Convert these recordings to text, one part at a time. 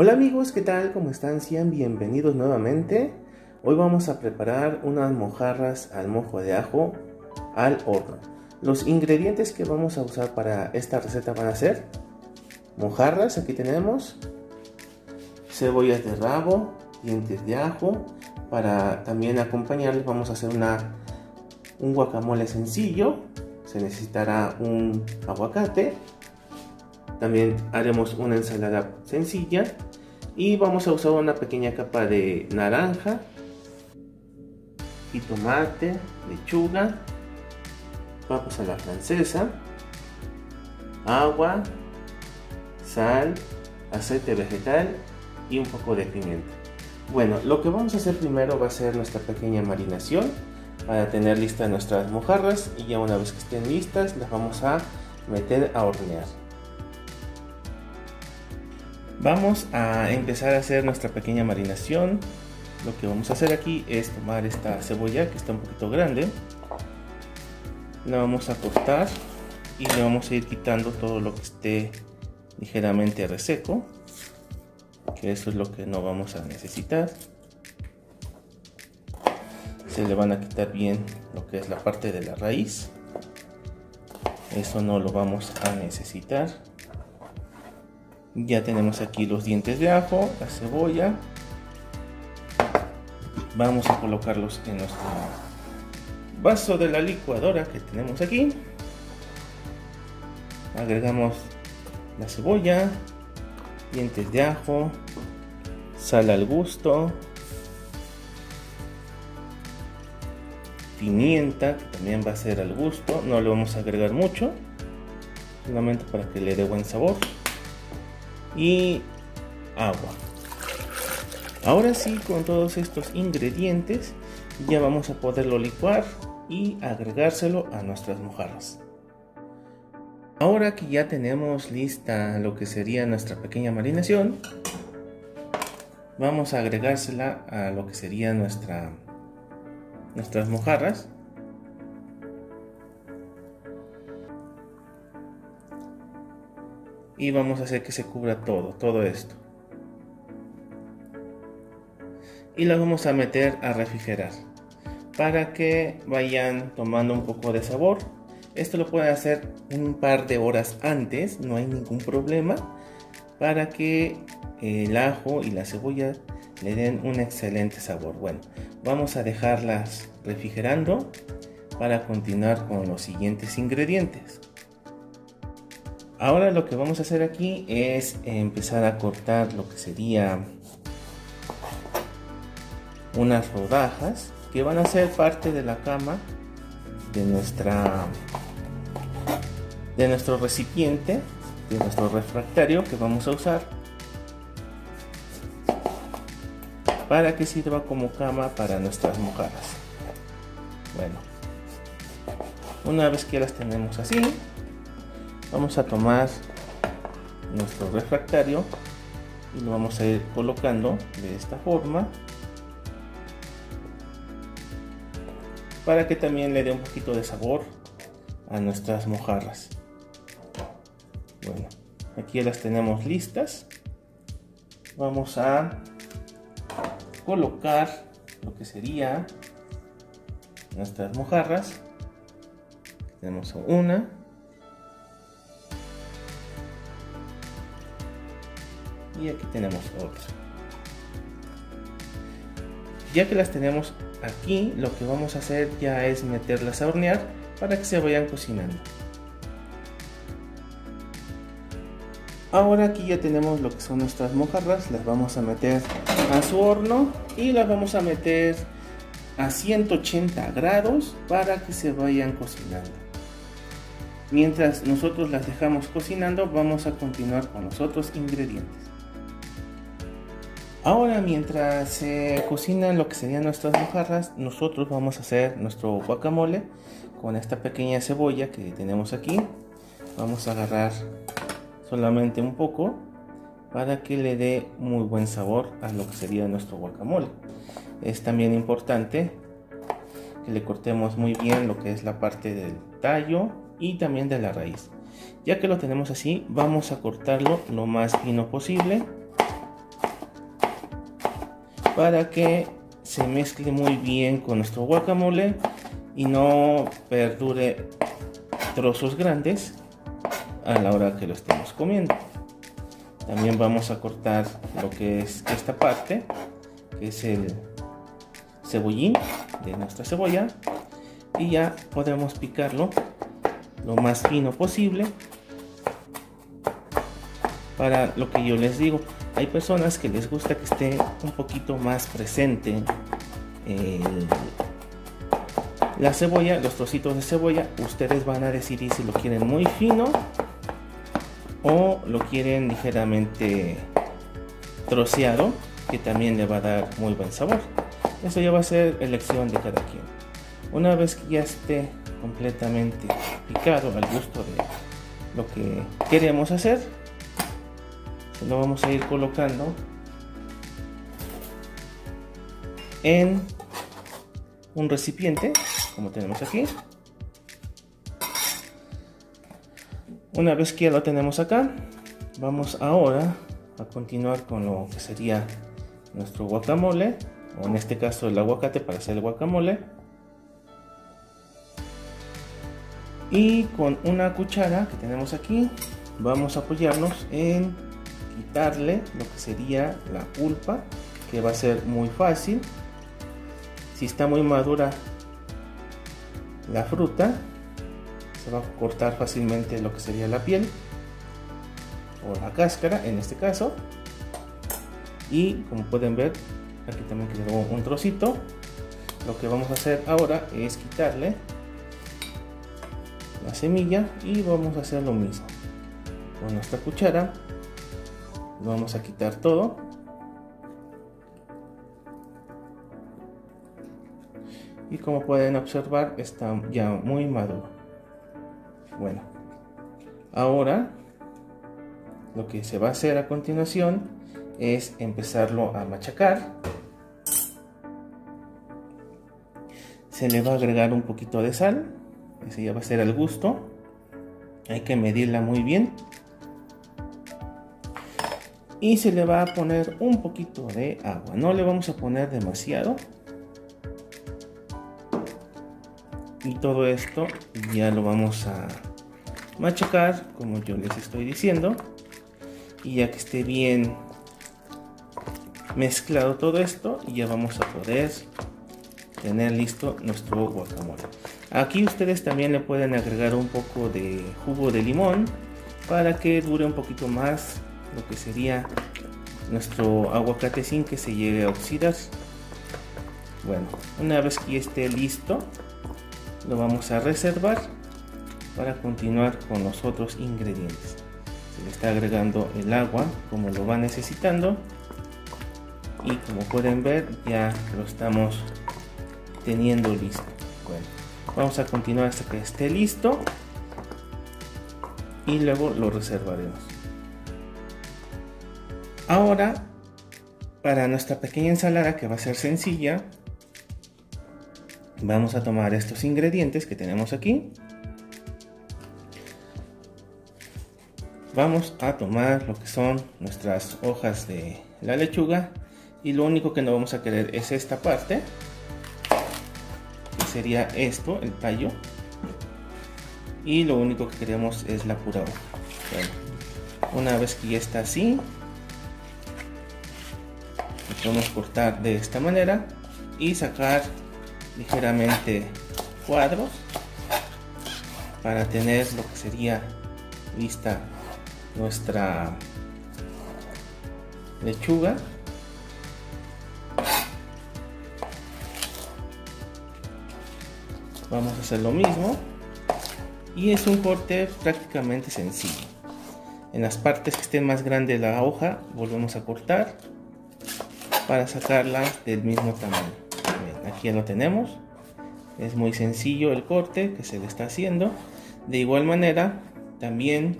Hola amigos, ¿qué tal? ¿Cómo están? Bienvenidos nuevamente. Hoy vamos a preparar unas mojarras al mojo de ajo al horno. Los ingredientes que vamos a usar para esta receta van a ser mojarras, aquí tenemos, cebollas de rabo, dientes de ajo. Para también acompañarles vamos a hacer una, un guacamole sencillo. Se necesitará un aguacate. También haremos una ensalada sencilla. Y vamos a usar una pequeña capa de naranja, y tomate, lechuga, papas a la francesa, agua, sal, aceite vegetal y un poco de pimienta. Bueno, lo que vamos a hacer primero va a ser nuestra pequeña marinación para tener listas nuestras mojarras y ya una vez que estén listas las vamos a meter a hornear. Vamos a empezar a hacer nuestra pequeña marinación. Lo que vamos a hacer aquí es tomar esta cebolla que está un poquito grande. La vamos a cortar y le vamos a ir quitando todo lo que esté ligeramente reseco que eso es lo que no vamos a necesitar se le van a quitar bien lo que es la parte de la raíz eso no lo vamos a necesitar ya tenemos aquí los dientes de ajo la cebolla. Vamos a colocarlos en nuestro vaso de la licuadora que tenemos aquí. Agregamos la cebolla dientes de ajo, sal al gusto, pimienta, que también va a ser al gusto, no le vamos a agregar mucho, solamente para que le dé buen sabor, y agua. Ahora sí, con todos estos ingredientes, ya vamos a poderlo licuar y agregárselo a nuestras mojarras. Ahora que ya tenemos lista lo que sería nuestra pequeña marinación, vamos a agregársela a lo que sería nuestra, nuestras mojarras. Y vamos a hacer que se cubra todo, todo esto. Y las vamos a meter a refrigerar para que vayan tomando un poco de sabor esto lo pueden hacer un par de horas antes, no hay ningún problema, para que el ajo y la cebolla le den un excelente sabor. Bueno, vamos a dejarlas refrigerando para continuar con los siguientes ingredientes. Ahora lo que vamos a hacer aquí es empezar a cortar lo que sería unas rodajas que van a ser parte de la cama de nuestra de nuestro recipiente, de nuestro refractario que vamos a usar para que sirva como cama para nuestras mojaras. Bueno, una vez que las tenemos así, vamos a tomar nuestro refractario y lo vamos a ir colocando de esta forma para que también le dé un poquito de sabor a nuestras mojarras. Bueno, aquí las tenemos listas. Vamos a colocar lo que sería nuestras mojarras. Tenemos una. Y aquí tenemos otra. Ya que las tenemos aquí, lo que vamos a hacer ya es meterlas a hornear para que se vayan cocinando. Ahora aquí ya tenemos lo que son nuestras mojarras, las vamos a meter a su horno y las vamos a meter a 180 grados para que se vayan cocinando. Mientras nosotros las dejamos cocinando vamos a continuar con los otros ingredientes. Ahora mientras se cocinan lo que serían nuestras mojarras, nosotros vamos a hacer nuestro guacamole con esta pequeña cebolla que tenemos aquí. Vamos a agarrar solamente un poco para que le dé muy buen sabor a lo que sería nuestro guacamole. Es también importante que le cortemos muy bien lo que es la parte del tallo y también de la raíz. Ya que lo tenemos así, vamos a cortarlo lo más fino posible para que se mezcle muy bien con nuestro guacamole y no perdure trozos grandes a la hora que lo estemos comiendo. También vamos a cortar lo que es esta parte, que es el cebollín de nuestra cebolla. Y ya podemos picarlo lo más fino posible. Para lo que yo les digo, hay personas que les gusta que esté un poquito más presente la cebolla, los trocitos de cebolla. Ustedes van a decidir si lo quieren muy fino o lo quieren ligeramente troceado que también le va a dar muy buen sabor eso ya va a ser elección de cada quien una vez que ya esté completamente picado al gusto de lo que queremos hacer lo vamos a ir colocando en un recipiente como tenemos aquí Una vez que ya lo tenemos acá, vamos ahora a continuar con lo que sería nuestro guacamole, o en este caso el aguacate para hacer el guacamole. Y con una cuchara que tenemos aquí, vamos a apoyarnos en quitarle lo que sería la pulpa, que va a ser muy fácil. Si está muy madura la fruta, va a cortar fácilmente lo que sería la piel o la cáscara en este caso. Y como pueden ver aquí también quedó un trocito. Lo que vamos a hacer ahora es quitarle la semilla y vamos a hacer lo mismo con nuestra cuchara vamos a quitar todo y como pueden observar está ya muy maduro bueno, ahora lo que se va a hacer a continuación es empezarlo a machacar. Se le va a agregar un poquito de sal, ese ya va a ser al gusto. Hay que medirla muy bien. Y se le va a poner un poquito de agua, no le vamos a poner demasiado. Y todo esto ya lo vamos a machacar como yo les estoy diciendo. Y ya que esté bien mezclado todo esto ya vamos a poder tener listo nuestro guacamole. Aquí ustedes también le pueden agregar un poco de jugo de limón para que dure un poquito más lo que sería nuestro aguacate sin que se llegue a oxidar. Bueno una vez que esté listo lo vamos a reservar para continuar con los otros ingredientes. Se le está agregando el agua como lo va necesitando. Y como pueden ver ya lo estamos teniendo listo. Bueno, vamos a continuar hasta que esté listo. Y luego lo reservaremos ahora para nuestra pequeña ensalada que va a ser sencilla Vamos a tomar estos ingredientes que tenemos aquí. Vamos a tomar lo que son nuestras hojas de la lechuga y lo único que no vamos a querer es esta parte que sería esto, el tallo y lo único que queremos es la pura hoja una vez que ya está así podemos cortar de esta manera y sacar ligeramente cuadros para tener lo que sería lista nuestra lechuga. Vamos a hacer lo mismo y es un corte prácticamente sencillo. En las partes que estén más grande la hoja volvemos a cortar para sacarla del mismo tamaño. Aquí ya lo tenemos. Es muy sencillo el corte que se le está haciendo. De igual manera también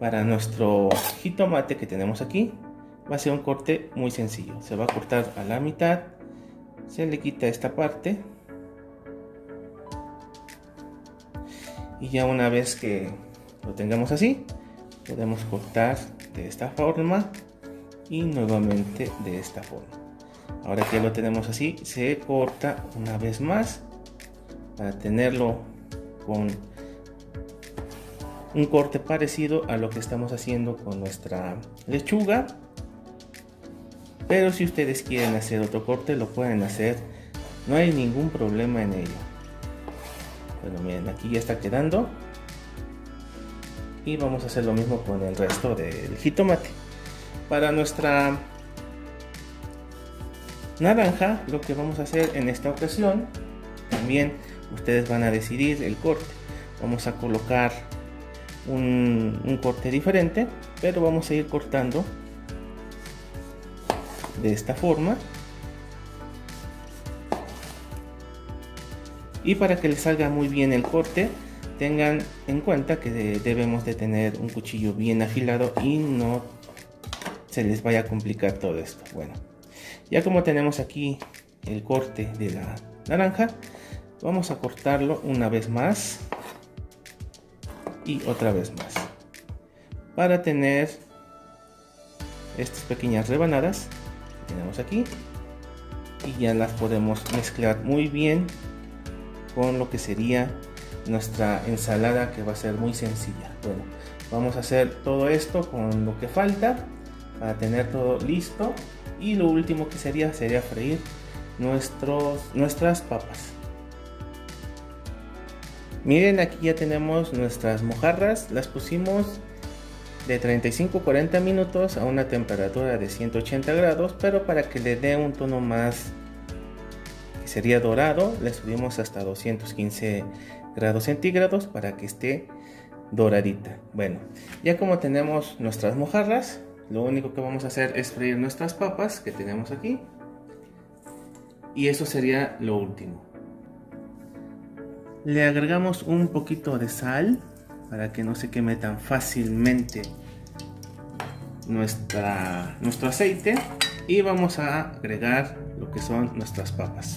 para nuestro jitomate que tenemos aquí va a ser un corte muy sencillo. Se va a cortar a la mitad se le quita esta parte. Y ya una vez que lo tengamos así podemos cortar de esta forma y nuevamente de esta forma. Ahora que lo tenemos así se corta una vez más para tenerlo con un corte parecido a lo que estamos haciendo con nuestra lechuga. Pero si ustedes quieren hacer otro corte lo pueden hacer. No hay ningún problema en ello. Bueno miren aquí ya está quedando. Y vamos a hacer lo mismo con el resto del jitomate para nuestra naranja lo que vamos a hacer en esta ocasión también ustedes van a decidir el corte. Vamos a colocar un, corte diferente pero vamos a ir cortando de esta forma. Y para que les salga muy bien el corte tengan en cuenta que debemos de tener un cuchillo bien afilado y no se les vaya a complicar todo esto. Bueno ya como tenemos aquí el corte de la naranja vamos a cortarlo una vez más y otra vez más. Para tener estas pequeñas rebanadas que tenemos aquí y ya las podemos mezclar muy bien con lo que sería nuestra ensalada que va a ser muy sencilla. Bueno vamos a hacer todo esto con lo que falta para tener todo listo. Y lo último que sería sería freír nuestros, nuestras papas. Miren aquí ya tenemos nuestras mojarras. Las pusimos de 35-40 minutos a una temperatura de 180 grados pero para que le dé un tono más que sería dorado le subimos hasta 215 grados centígrados para que esté doradita. Bueno ya como tenemos nuestras mojarras lo único que vamos a hacer es freír nuestras papas que tenemos aquí. Y eso sería lo último. Le agregamos un poquito de sal para que no se queme tan fácilmente nuestra, nuestro aceite. Y vamos a agregar lo que son nuestras papas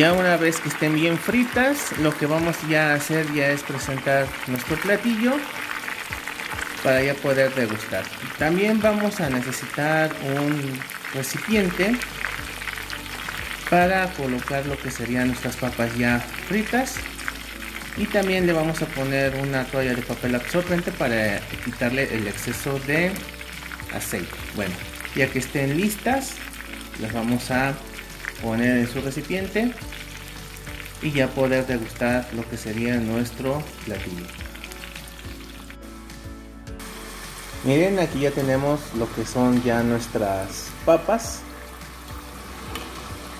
Ya una vez que estén bien fritas, lo que vamos ya a hacer ya es presentar nuestro platillo para ya poder degustar. También vamos a necesitar un recipiente para colocar lo que serían nuestras papas ya fritas y también le vamos a poner una toalla de papel absorbente para quitarle el exceso de aceite. Bueno, ya que estén listas, las vamos a poner en su recipiente y ya poder degustar lo que sería nuestro platillo. Miren, aquí ya tenemos lo que son ya nuestras papas.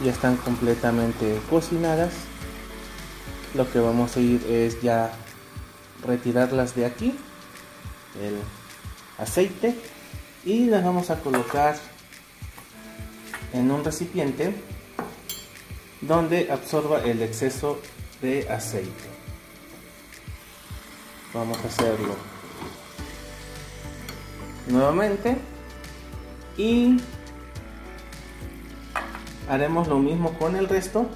Ya están completamente cocinadas. Lo que vamos a ir es ya retirarlas de aquí, el aceite, y las vamos a colocar en un recipiente donde absorba el exceso de aceite. Vamos a hacerlo nuevamente y haremos lo mismo con el resto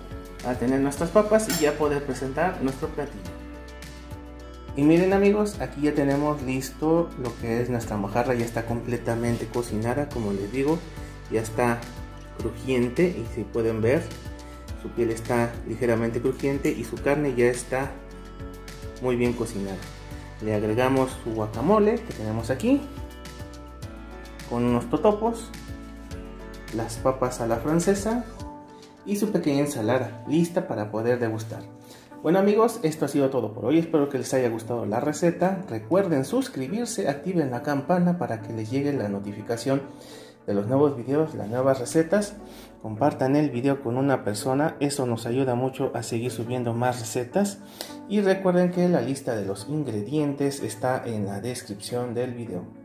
a tener nuestras papas y ya poder presentar nuestro platillo. Y miren amigos, aquí ya tenemos listo lo que es nuestra mojarra, ya está completamente cocinada, como les digo, ya está crujiente y si pueden ver su piel está ligeramente crujiente y su carne ya está muy bien cocinada. Le agregamos su guacamole que tenemos aquí con unos totopos, las papas a la francesa y su pequeña ensalada lista para poder degustar. Bueno amigos, esto ha sido todo por hoy. Espero que les haya gustado la receta. Recuerden suscribirse, activen la campana para que les llegue la notificación de los nuevos videos, las nuevas recetas. Compartan el video con una persona, eso nos ayuda mucho a seguir subiendo más recetas. Y recuerden que la lista de los ingredientes está en la descripción del video.